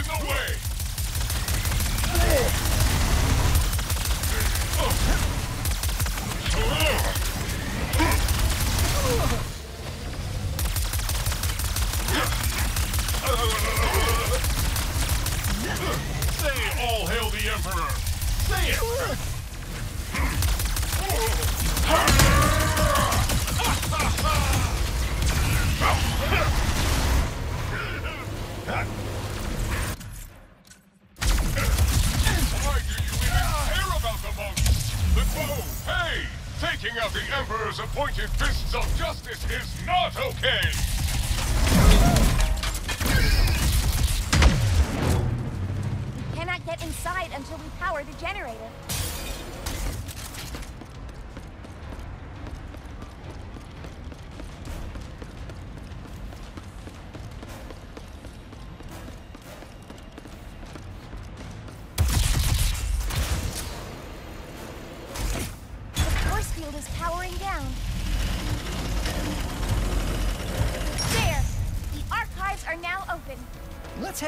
in the way!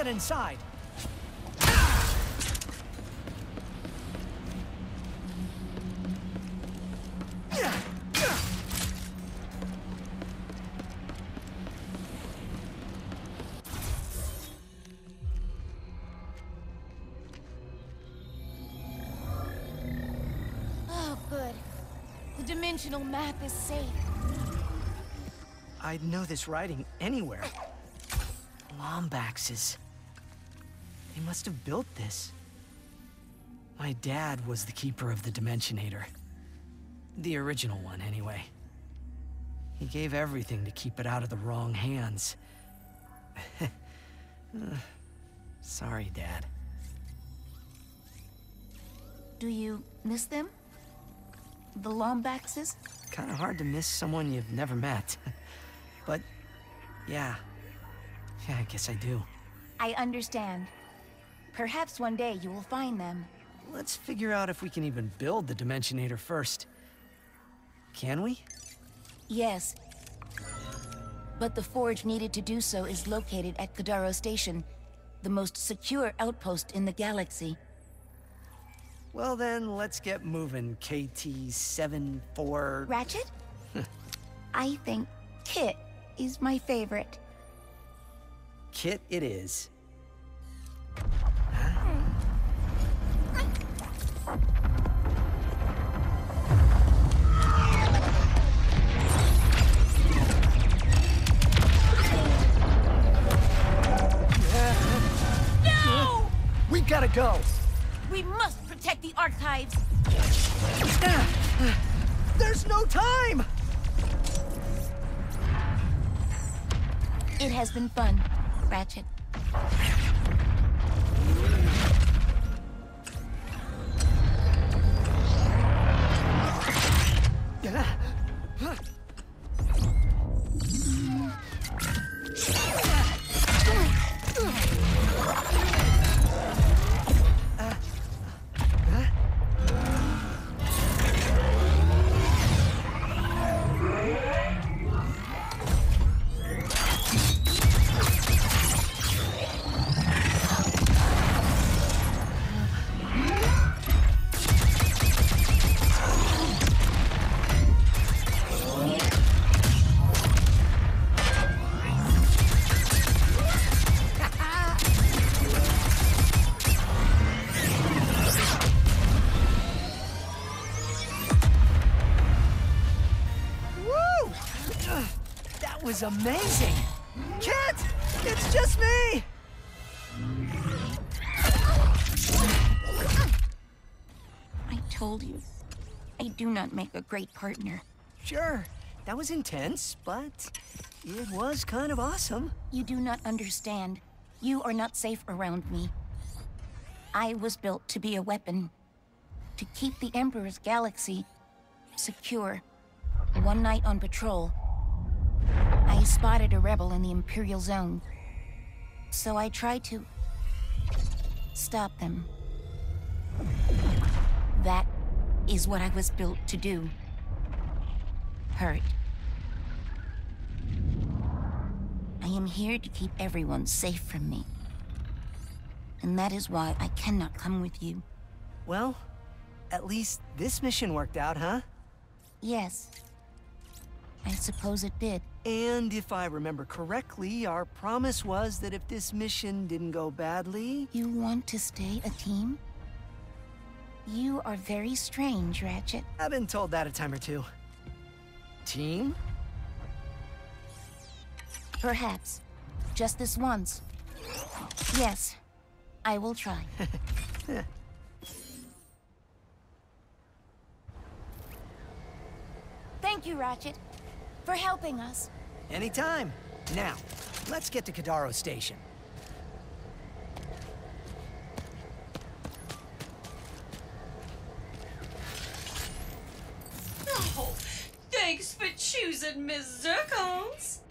Let's inside. Oh, good. The dimensional map is safe. I'd know this writing anywhere. Lombaxes. They must have built this. My dad was the keeper of the Dimensionator. The original one, anyway. He gave everything to keep it out of the wrong hands. Sorry, Dad. Do you miss them? The Lombaxes? Kinda hard to miss someone you've never met. but, yeah. Yeah, I guess I do. I understand. Perhaps one day you will find them. Let's figure out if we can even build the Dimensionator first. Can we? Yes. But the forge needed to do so is located at Kadaro Station, the most secure outpost in the galaxy. Well then, let's get moving, KT-74... Ratchet? I think Kit is my favorite. Kit it is. Go! We must protect the archives! There's no time! It has been fun, Ratchet. Woo! Amazing! Kit! It's just me! I told you, I do not make a great partner. Sure, that was intense, but it was kind of awesome. You do not understand. You are not safe around me. I was built to be a weapon. To keep the Emperor's galaxy secure. One night on patrol, I spotted a rebel in the Imperial Zone. So I tried to stop them. That is what I was built to do. Hurt. I am here to keep everyone safe from me. And that is why I cannot come with you. Well, at least this mission worked out, huh? Yes. I suppose it did. And if I remember correctly, our promise was that if this mission didn't go badly... You want to stay a team? You are very strange, Ratchet. I've been told that a time or two. Team? Perhaps. Just this once. Yes. I will try. Thank you, Ratchet, for helping us. Anytime. Now, let's get to Kadaro Station. Oh, thanks for choosing Miss Zurkon's.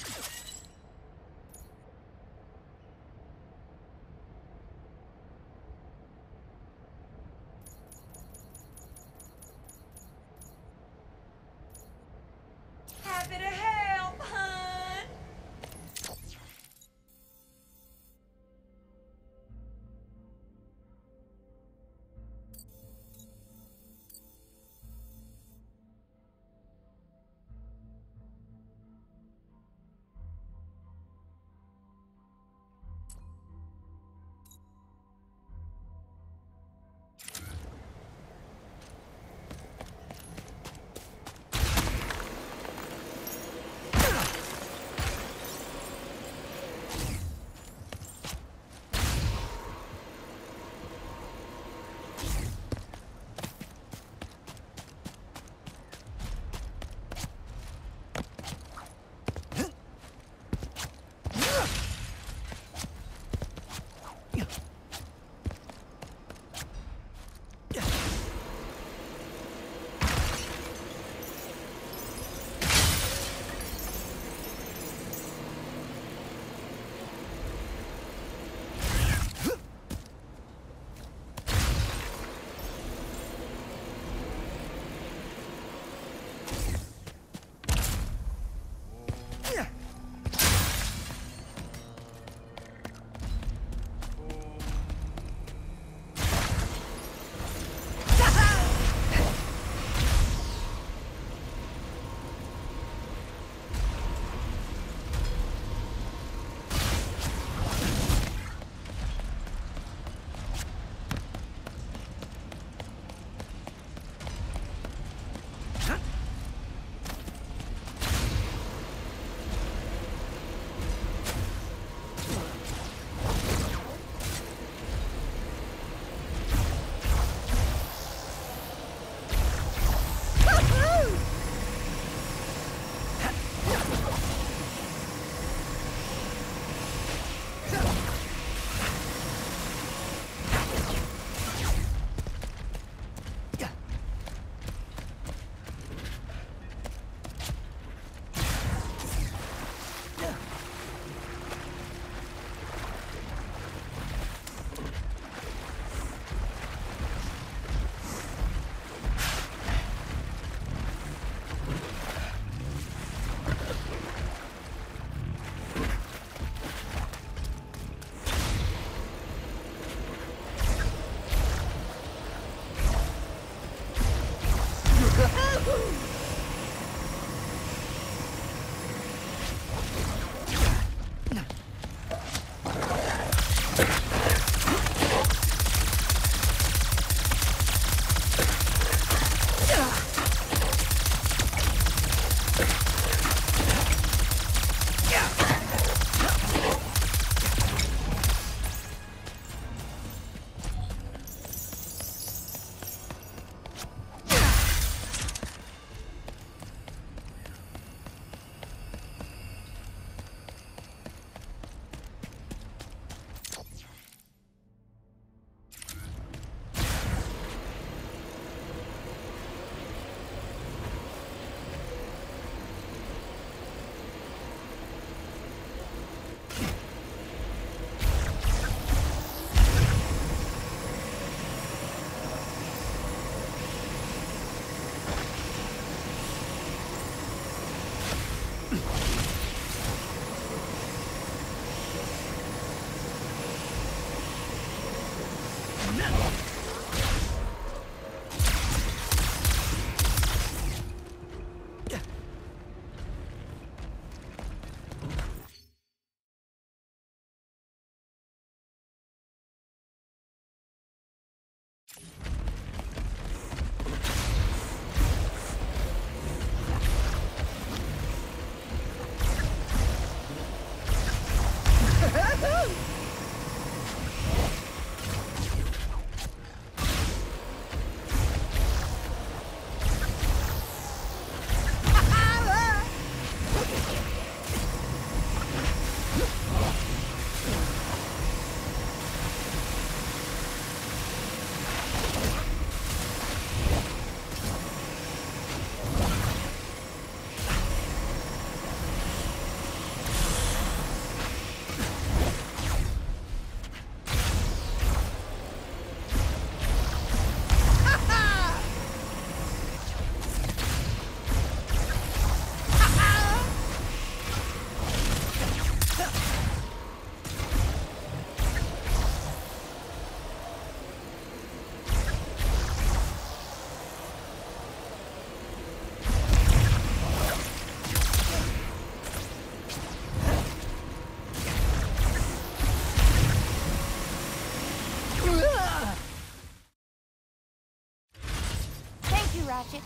Ratchet,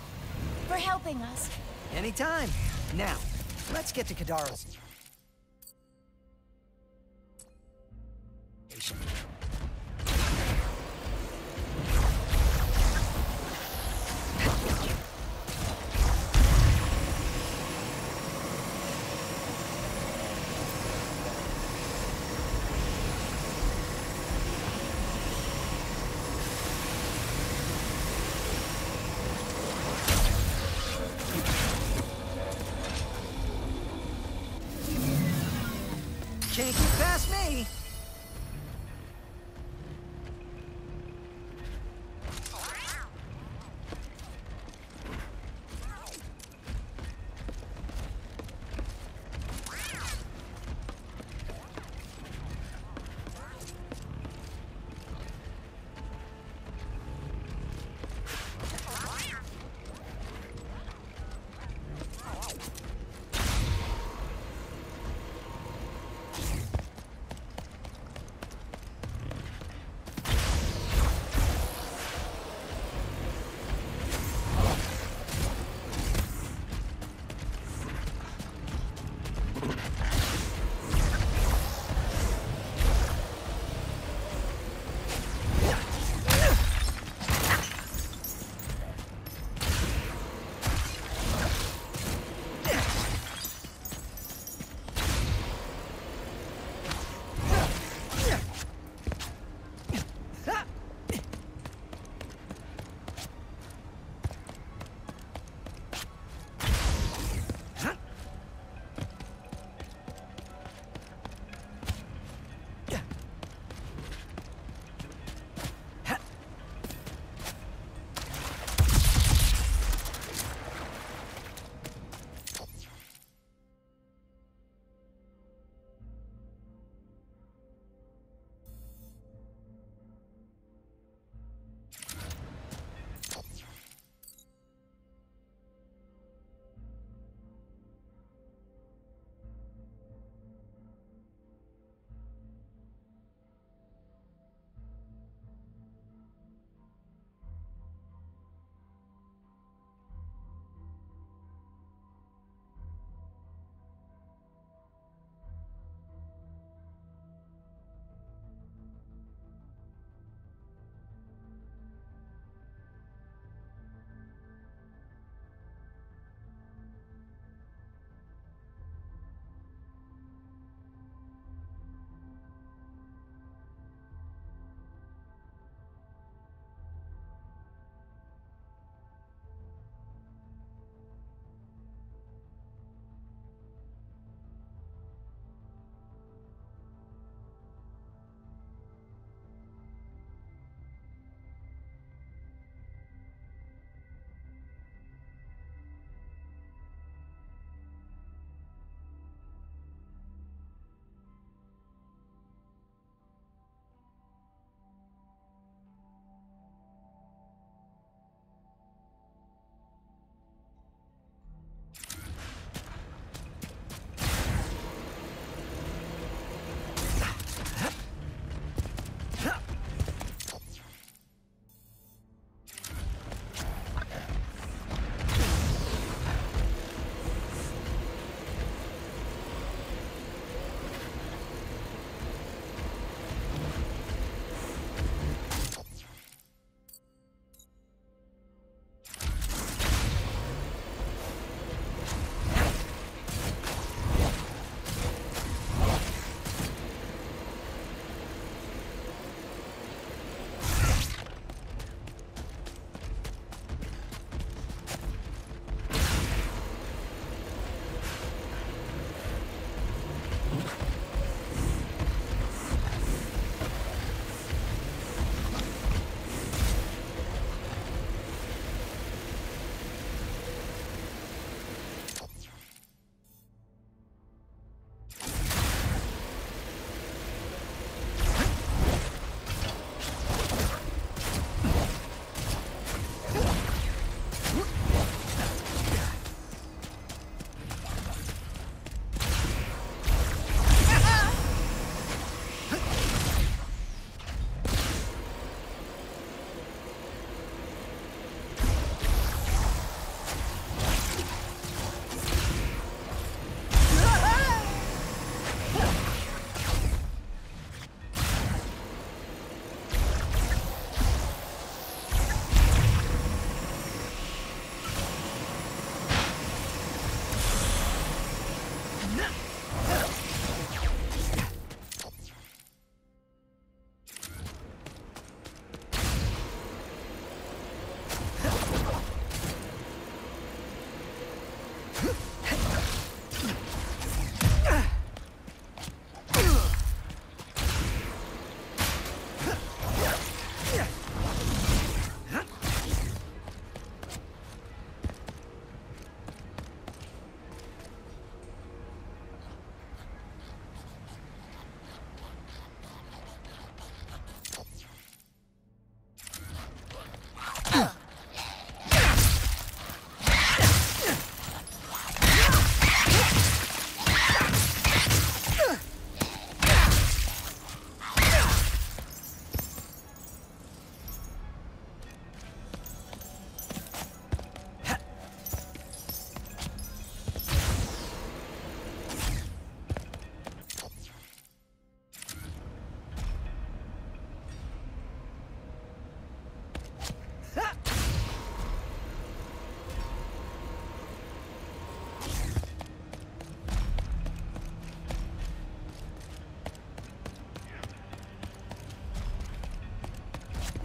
for helping us. Anytime. Now, let's get to Kadaro's.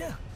Yeah.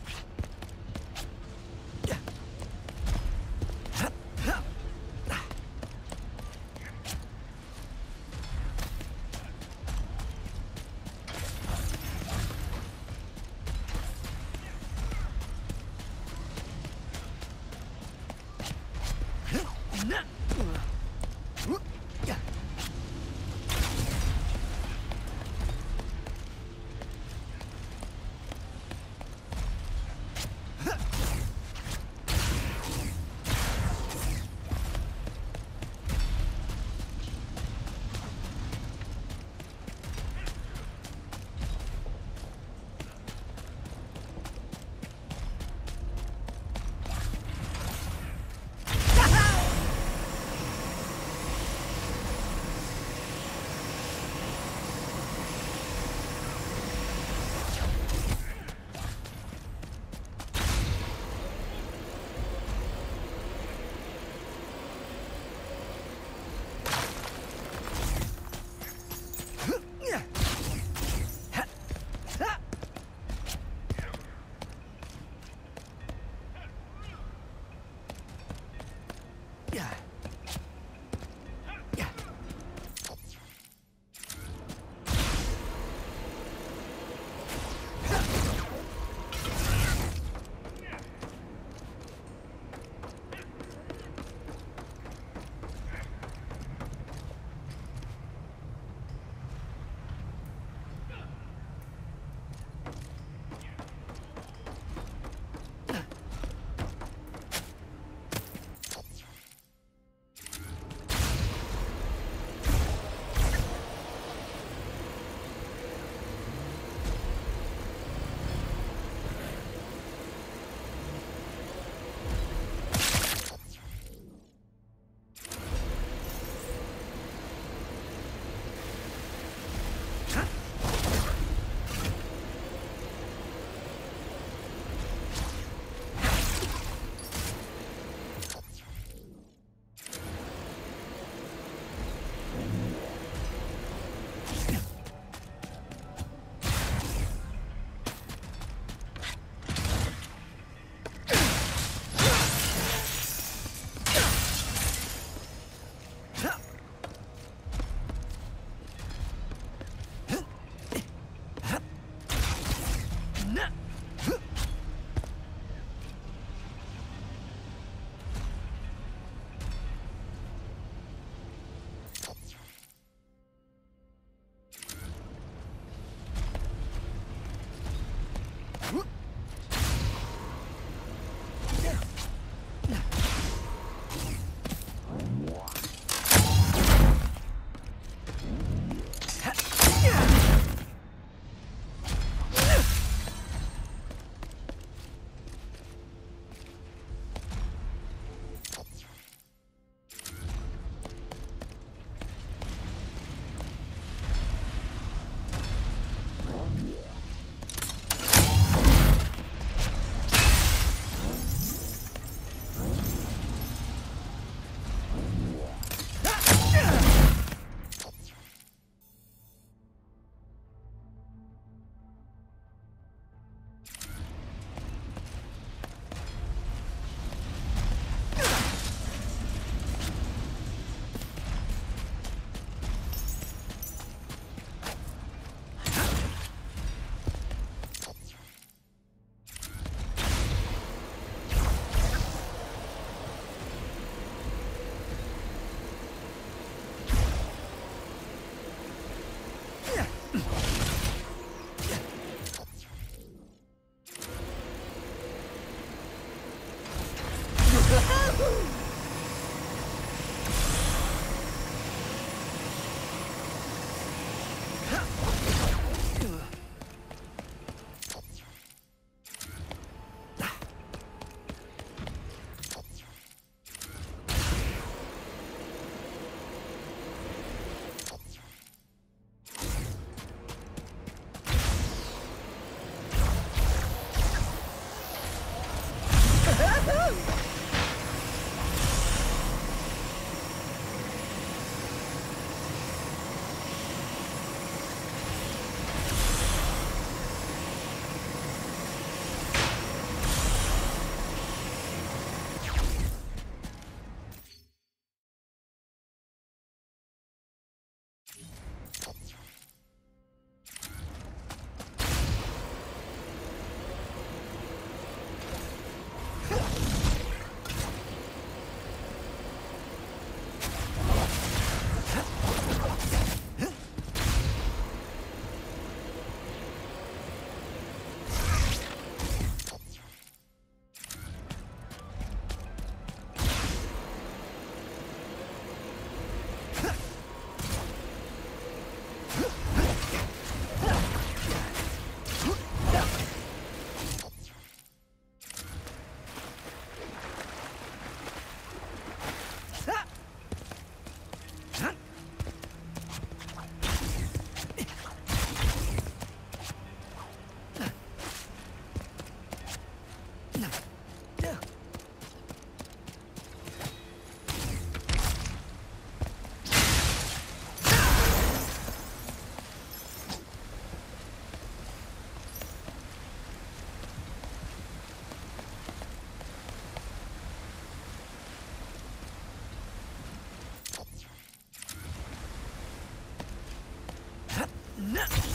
Nuh.